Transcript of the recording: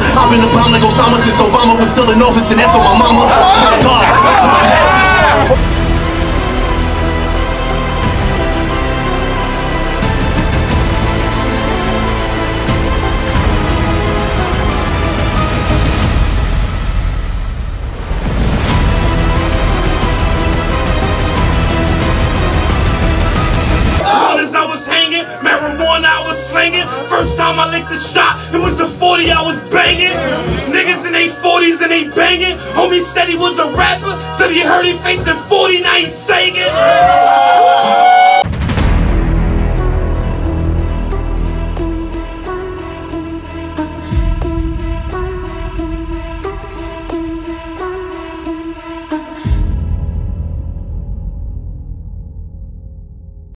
I've been a like Osama since Obama was still in office, and that's on my mama. First time I licked the shot, it was the 40 I was banging. Niggas in they 40s and they banging. Homie said he was a rapper, said he heard he facing 40, now he's singing.